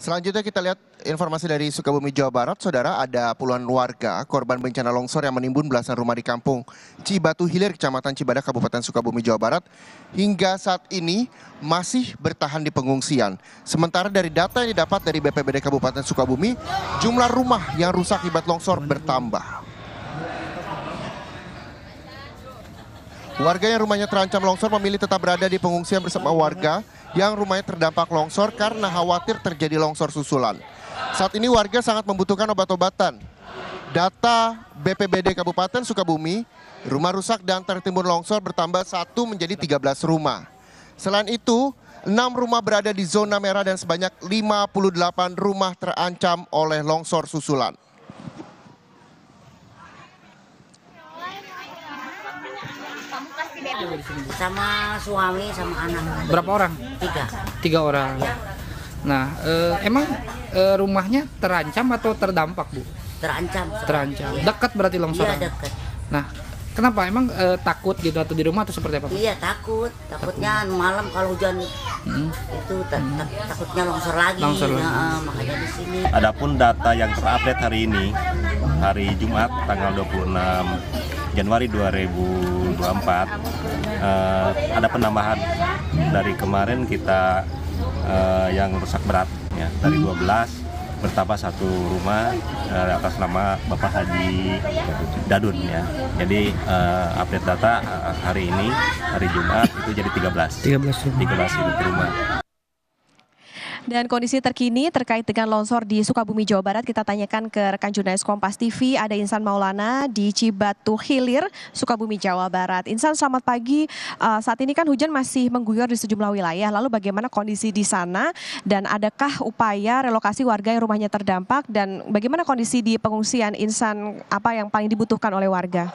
Selanjutnya kita lihat informasi dari Sukabumi, Jawa Barat. Saudara, ada puluhan warga korban bencana longsor yang menimbun belasan rumah di kampung Cibatu Hilir, Kecamatan Cibadak, Kabupaten Sukabumi, Jawa Barat. Hingga saat ini masih bertahan di pengungsian. Sementara dari data yang didapat dari BPBD Kabupaten Sukabumi, jumlah rumah yang rusak akibat longsor bertambah. Warga yang rumahnya terancam longsor memilih tetap berada di pengungsian bersama warga yang rumahnya terdampak longsor karena khawatir terjadi longsor susulan. Saat ini warga sangat membutuhkan obat-obatan. Data BPBD Kabupaten Sukabumi, rumah rusak dan tertimbun longsor bertambah satu menjadi 13 rumah. Selain itu, enam rumah berada di zona merah dan sebanyak 58 rumah terancam oleh longsor susulan. Sama suami sama anak Berapa orang? tiga Tiga orang. Nah, eh, emang eh, rumahnya terancam atau terdampak, Bu? terancam Terancam. Dekat berarti iya longsoran. deket Nah, kenapa? Emang eh, takut gitu atau di rumah atau seperti apa? Bu? iya takut takutnya malam kalau hujan Hmm. itu ta- ta- takutnya longsor lagi, Longsor lagi. Nah, makanya di sini Adapun data yang terupdate hari ini, hari Jumat tanggal 26 Januari 2024, eh, ada penambahan dari kemarin kita eh, yang rusak berat ya dari 12 bertambah satu rumah eh, atas nama Bapak Haji Dadun ya. Jadi eh, update data hari ini hari Jumat itu jadi 13. 13 rumah. 13 unit rumah. Dan kondisi terkini terkait dengan longsor di Sukabumi, Jawa Barat, kita tanyakan ke rekan jurnalis Kompas TV, ada Insan Maulana di Cibatu Hilir, Sukabumi, Jawa Barat. Insan, selamat pagi. Uh, saat ini kan hujan masih mengguyur di sejumlah wilayah, lalu bagaimana kondisi di sana dan adakah upaya relokasi warga yang rumahnya terdampak dan bagaimana kondisi di pengungsian Insan apa yang paling dibutuhkan oleh warga?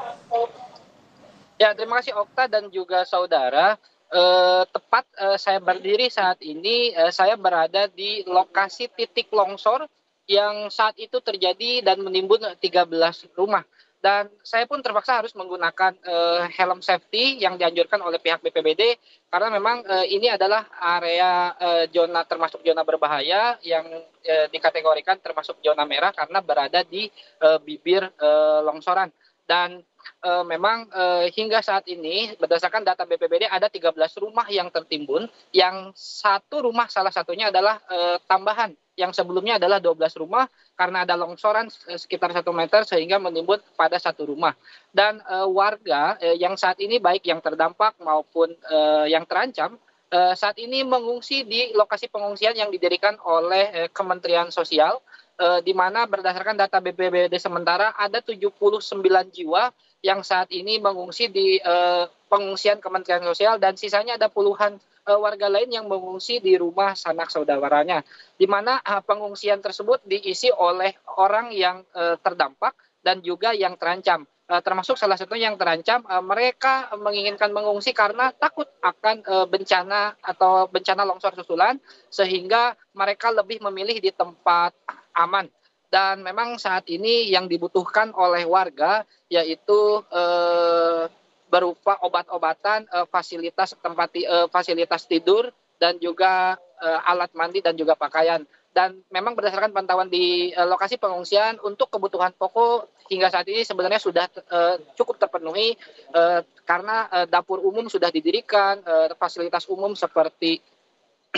Ya, terima kasih Okta dan juga saudara. Eh, tepat eh, saya berdiri saat ini, eh, saya berada di lokasi titik longsor yang saat itu terjadi dan menimbun 13 rumah. Dan saya pun terpaksa harus menggunakan eh, helm safety yang dianjurkan oleh pihak BPBD karena memang eh, ini adalah area eh, zona termasuk zona berbahaya yang eh, dikategorikan termasuk zona merah karena berada di eh, bibir eh, longsoran. Dan eh, memang eh, hingga saat ini berdasarkan data BPBD ada 13 rumah yang tertimbun, yang satu rumah salah satunya adalah eh, tambahan yang sebelumnya adalah 12 rumah karena ada longsoran sekitar satu meter sehingga menimbun pada satu rumah. Dan eh, warga eh, yang saat ini baik yang terdampak maupun eh, yang terancam saat ini mengungsi di lokasi pengungsian yang didirikan oleh eh, Kementerian Sosial eh, di mana berdasarkan data BPBD sementara ada 79 jiwa yang saat ini mengungsi di eh, pengungsian Kementerian Sosial dan sisanya ada puluhan eh, warga lain yang mengungsi di rumah sanak saudaranya. Di mana eh, pengungsian tersebut diisi oleh orang yang eh, terdampak dan juga yang terancam. Eh, termasuk salah satu yang terancam eh, mereka menginginkan mengungsi karena takut akan eh, bencana atau bencana longsor susulan sehingga mereka lebih memilih di tempat aman. Dan memang saat ini yang dibutuhkan oleh warga yaitu eh, berupa obat-obatan eh, fasilitas tempat eh, fasilitas tidur dan juga eh, alat mandi dan juga pakaian. Dan memang berdasarkan pantauan di eh, lokasi pengungsian untuk kebutuhan pokok hingga saat ini sebenarnya sudah eh, cukup terpenuhi eh, karena eh, dapur umum sudah didirikan eh, fasilitas umum seperti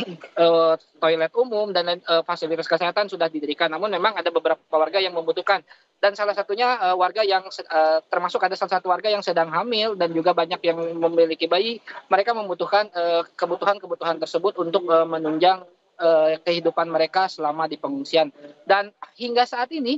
eh, toilet umum dan eh, fasilitas kesehatan sudah didirikan. Namun memang ada beberapa warga yang membutuhkan dan salah satunya eh, warga yang termasuk ada salah satu warga yang sedang hamil dan juga banyak yang memiliki bayi. Mereka membutuhkan kebutuhan-kebutuhan tersebut untuk menunjang eh, kehidupan mereka selama di pengungsian. Dan hingga saat ini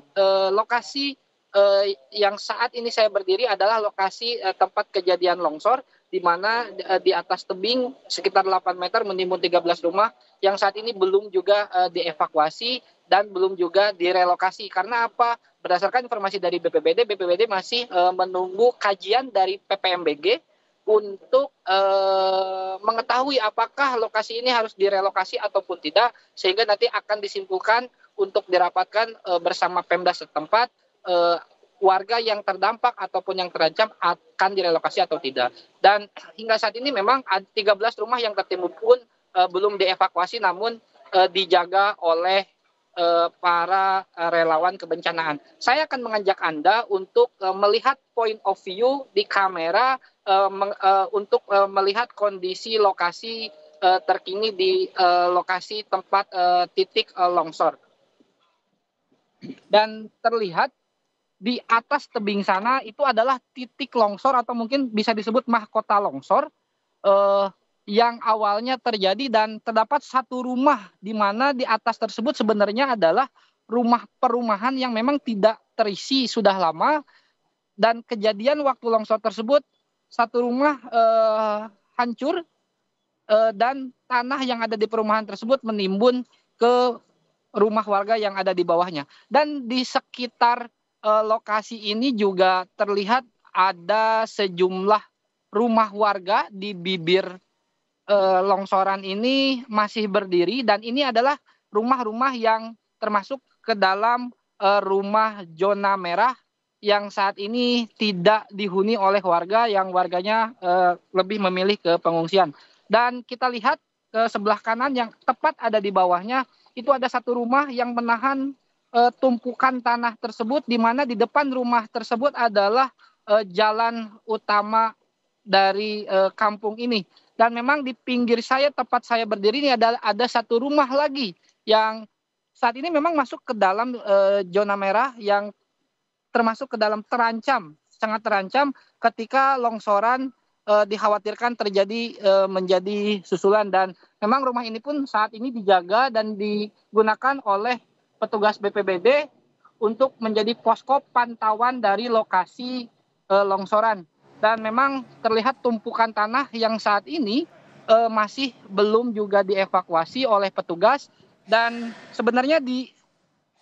lokasi eh, yang saat ini saya berdiri adalah lokasi eh, tempat kejadian longsor di mana eh, di atas tebing sekitar 8 meter menimbun 13 rumah yang saat ini belum juga eh, dievakuasi dan belum juga direlokasi. Karena apa? Berdasarkan informasi dari BPBD, BPBD masih eh, menunggu kajian dari PPMBG untuk eh, mengetahui apakah lokasi ini harus direlokasi ataupun tidak sehingga nanti akan disimpulkan untuk dirapatkan eh, bersama Pemda setempat warga yang terdampak ataupun yang terancam akan direlokasi atau tidak. Dan hingga saat ini memang ada 13 rumah yang tertimbun pun eh, belum dievakuasi namun eh, dijaga oleh eh, para eh, relawan kebencanaan. Saya akan mengajak Anda untuk eh, melihat point of view di kamera eh, meng- eh, untuk eh, melihat kondisi lokasi eh, terkini di eh, lokasi tempat eh, titik eh, longsor. Dan terlihat di atas tebing sana itu adalah titik longsor atau mungkin bisa disebut mahkota longsor eh, yang awalnya terjadi dan terdapat satu rumah di mana di atas tersebut sebenarnya adalah rumah perumahan yang memang tidak terisi sudah lama. Dan kejadian waktu longsor tersebut satu rumah eh, hancur eh, dan tanah yang ada di perumahan tersebut menimbun ke rumah warga yang ada di bawahnya. Dan di sekitar lokasi ini juga terlihat ada sejumlah rumah warga di bibir eh, longsoran ini masih berdiri dan ini adalah rumah-rumah yang termasuk ke dalam eh, rumah zona merah yang saat ini tidak dihuni oleh warga yang warganya eh, lebih memilih ke pengungsian. Dan kita lihat ke sebelah kanan yang tepat ada di bawahnya itu ada satu rumah yang menahan eh, tumpukan tanah tersebut di mana di depan rumah tersebut adalah eh, jalan utama dari eh, kampung ini. Dan memang di pinggir saya tempat saya berdiri ini ada ada satu rumah lagi yang saat ini memang masuk ke dalam eh, zona merah yang termasuk ke dalam terancam, sangat terancam ketika longsoran eh, dikhawatirkan terjadi eh, menjadi susulan dan memang rumah ini pun saat ini dijaga dan digunakan oleh petugas BPBD untuk menjadi posko pantauan dari lokasi eh, longsoran. Dan memang terlihat tumpukan tanah yang saat ini eh, masih belum juga dievakuasi oleh petugas. Dan sebenarnya di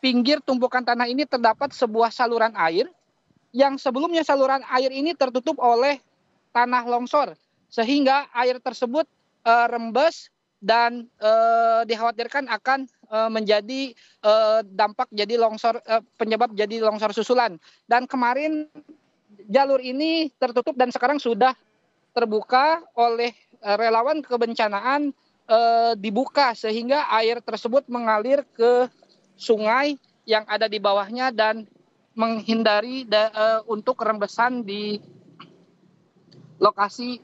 pinggir tumpukan tanah ini terdapat sebuah saluran air yang sebelumnya saluran air ini tertutup oleh tanah longsor sehingga air tersebut eh, rembes dan eh, dikhawatirkan akan eh, menjadi eh, dampak jadi longsor penyebab jadi longsor susulan dan kemarin jalur ini tertutup dan sekarang sudah terbuka oleh eh, relawan kebencanaan dibuka sehingga air tersebut mengalir ke sungai yang ada di bawahnya dan menghindari da- untuk rembesan di lokasi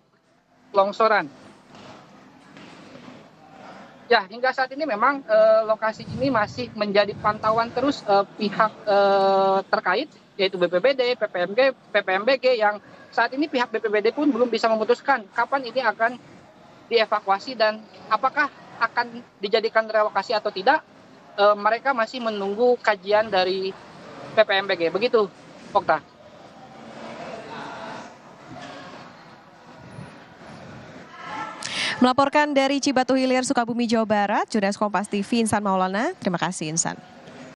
longsoran. Ya, hingga saat ini memang eh, lokasi ini masih menjadi pantauan terus eh, pihak eh, terkait yaitu BPBD, PPMG, PPMBG yang saat ini pihak BPBD pun belum bisa memutuskan kapan ini akan dievakuasi dan apakah akan dijadikan relokasi atau tidak. Eh, mereka masih menunggu kajian dari PPMBG. Begitu, Okta. Melaporkan dari Cibatu Hilir, Sukabumi, Jawa Barat, Jurnalis Kompas TV, Insan Maulana. Terima kasih Insan.